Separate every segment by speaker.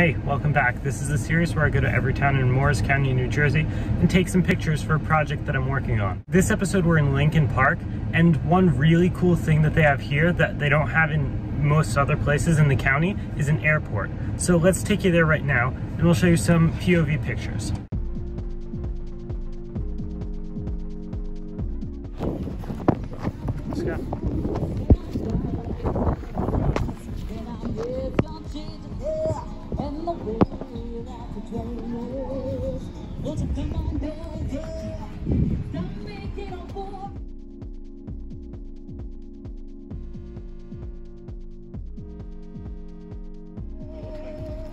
Speaker 1: Hey, welcome back. This is a series where I go to every town in Morris County, New Jersey and take some pictures for a project that I'm working on. This episode we're in Lincoln Park and one really cool thing that they have here that they don't have in most other places in the county is an airport. So let's take you there right now and we'll show you some POV pictures. Let's go.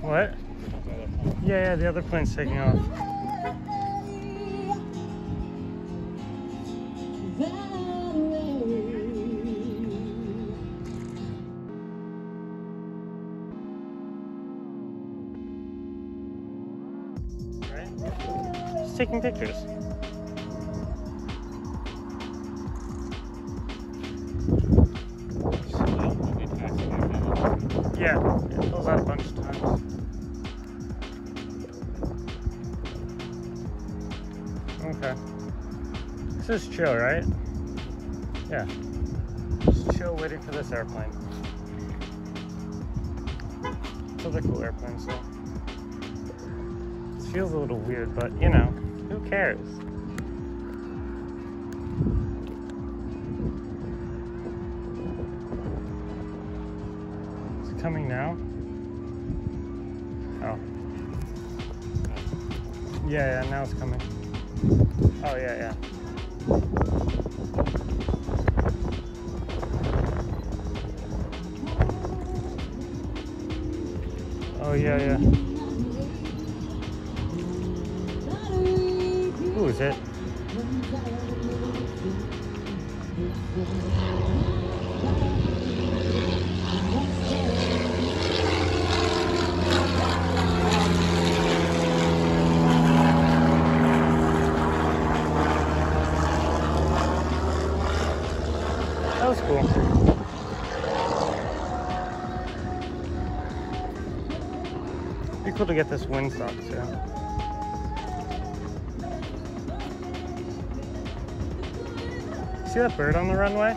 Speaker 1: What? Yeah, yeah, the other plane's taking off. Just taking pictures. Yeah, it fills out a bunch of times. Okay. This is chill, right? Yeah. Just chill waiting for this airplane. It's other cool airplanes though. Feels a little weird, but you know, who cares? Is it coming now? Oh. Yeah, yeah, now it's coming. Oh, yeah, yeah. Oh, yeah, yeah. Cool. To get this windsock too. See that bird on the runway?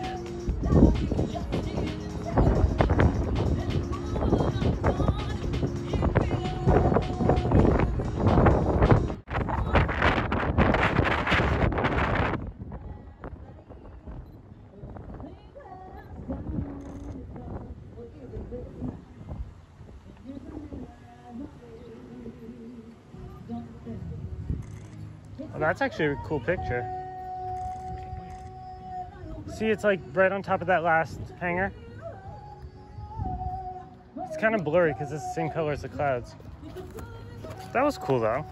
Speaker 1: Oh, that's actually a cool picture. See, it's like right on top of that last hangar? It's kind of blurry because it's the same color as the clouds. That was cool though.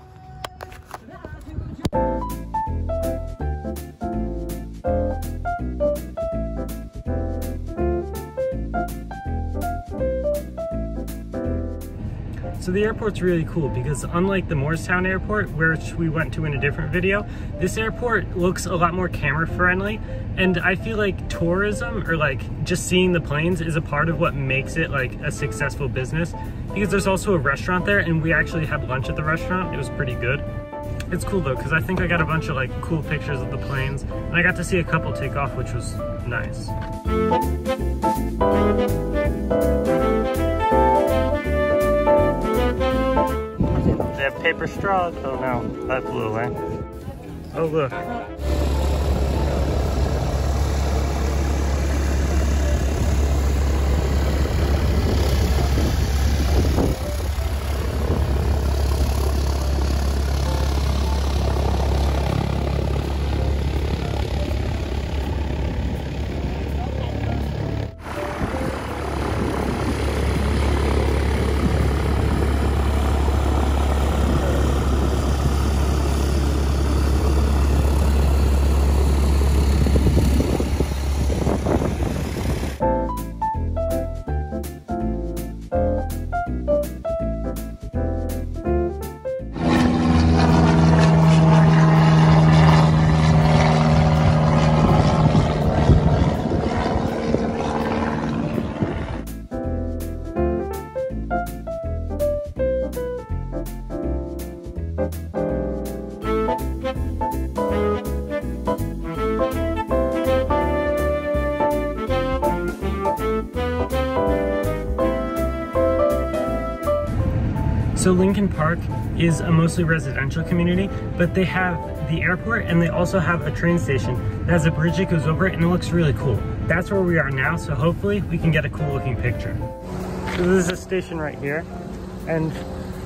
Speaker 1: So the airport's really cool because unlike the Morristown airport, which we went to in a different video, this airport looks a lot more camera friendly. And I feel like tourism or like just seeing the planes is a part of what makes it like a successful business because there's also a restaurant there and we actually had lunch at the restaurant. It was pretty good. It's cool though because I think I got a bunch of like cool pictures of the planes and I got to see a couple take off which was nice. Paper straws. Oh no, that blew away. Eh? Oh look. So Lincoln Park is a mostly residential community, but they have the airport and they also have a train station that has a bridge that goes over it and it looks really cool. That's where we are now, so hopefully we can get a cool looking picture. So this is a station right here. And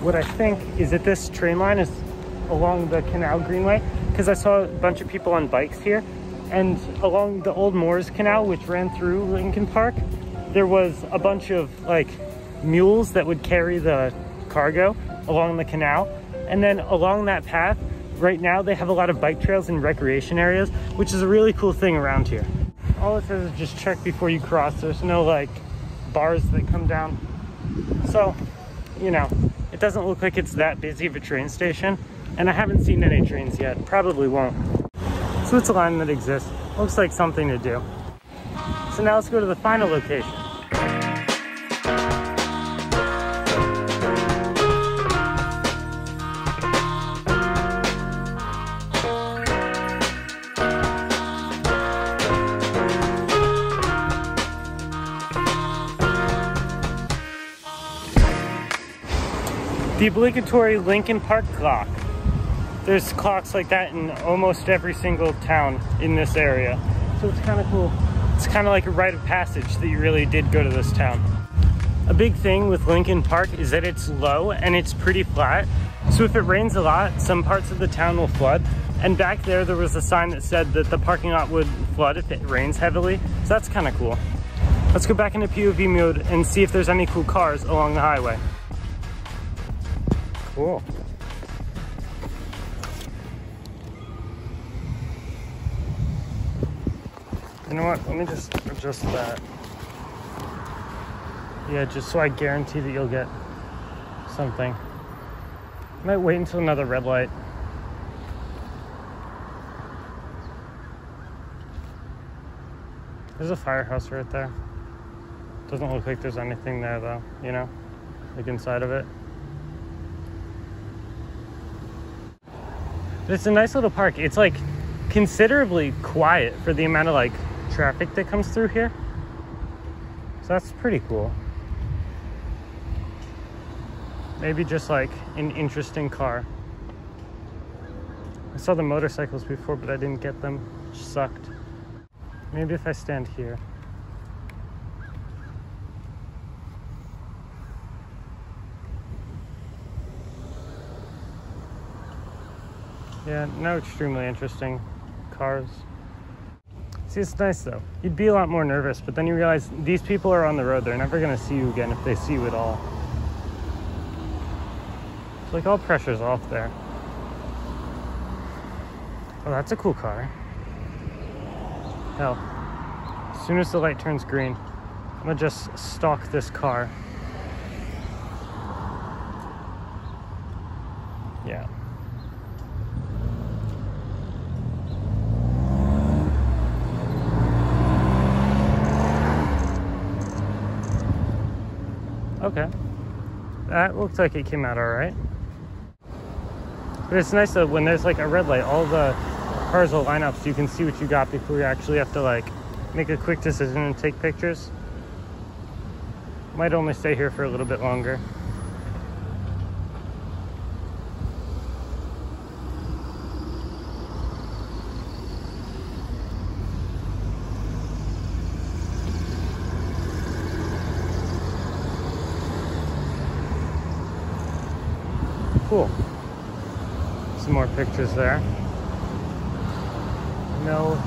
Speaker 1: what I think is that this train line is along the Canal Greenway because I saw a bunch of people on bikes here. And along the old Morris Canal, which ran through Lincoln Park, there was a bunch of like mules that would carry the cargo along the canal. And then along that path, right now they have a lot of bike trails and recreation areas, which is a really cool thing around here. All it says is just check before you cross. There's no like bars that come down. So, you know, it doesn't look like it's that busy of a train station. And I haven't seen any trains yet, probably won't. So it's a line that exists. Looks like something to do. So now let's go to the final location. The obligatory Lincoln Park clock. There's clocks like that in almost every single town in this area. So it's kind of cool. It's kind of like a rite of passage that you really did go to this town. A big thing with Lincoln Park is that it's low and it's pretty flat. So if it rains a lot, some parts of the town will flood. And back there, there was a sign that said that the parking lot would flood if it rains heavily. So that's kind of cool. Let's go back into POV mode and see if there's any cool cars along the highway. Cool. You know what? Let me just adjust that. Yeah, just so I guarantee that you'll get something. Might wait until another red light. There's a firehouse right there. Doesn't look like there's anything there though, you know? Like inside of it. But it's a nice little park. It's like considerably quiet for the amount of like traffic that comes through here. So that's pretty cool. Maybe just like an interesting car. I saw the motorcycles before, but I didn't get them, sucked. Maybe if I stand here. Yeah, no extremely interesting cars. See, it's nice though. You'd be a lot more nervous, but then you realize these people are on the road. They're never gonna see you again if they see you at all. It's like all pressure's off there. Oh, that's a cool car. Hell, as soon as the light turns green, I'm gonna just stalk this car. Yeah. Okay. That looks like it came out all right. But it's nice that when there's like a red light, all the cars will line up so you can see what you got before you actually have to like make a quick decision and take pictures. Might only stay here for a little bit longer. Cool. Some more pictures there. No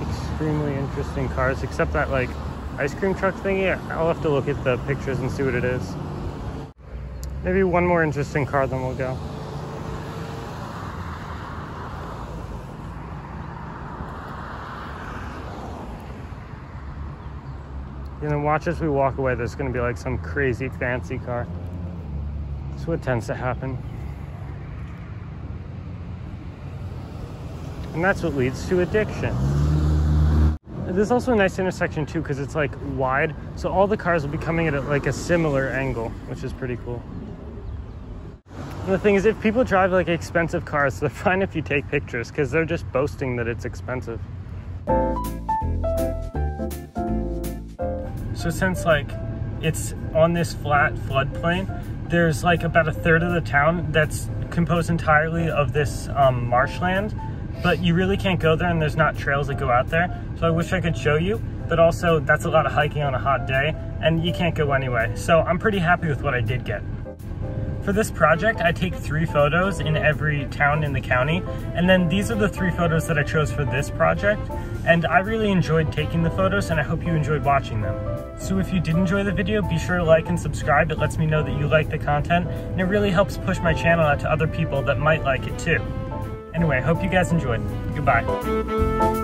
Speaker 1: extremely interesting cars except that like ice cream truck thingy. I'll have to look at the pictures and see what it is. Maybe one more interesting car, then we'll go. You know, watch as we walk away, there's gonna be like some crazy fancy car. That's what tends to happen. And that's what leads to addiction. There's also a nice intersection too because it's like wide, so all the cars will be coming at like a similar angle, which is pretty cool. And the thing is, if people drive like expensive cars, they're fine if you take pictures because they're just boasting that it's expensive. So since like it's on this flat floodplain, there's like about a third of the town that's composed entirely of this um, marshland, but you really can't go there and there's not trails that go out there. So I wish I could show you, but also that's a lot of hiking on a hot day and you can't go anyway. So I'm pretty happy with what I did get. For this project, I take three photos in every town in the county, and then these are the three photos that I chose for this project, and I really enjoyed taking the photos, and I hope you enjoyed watching them. So if you did enjoy the video, be sure to like and subscribe. It lets me know that you like the content, and it really helps push my channel out to other people that might like it too. Anyway, I hope you guys enjoyed. Goodbye.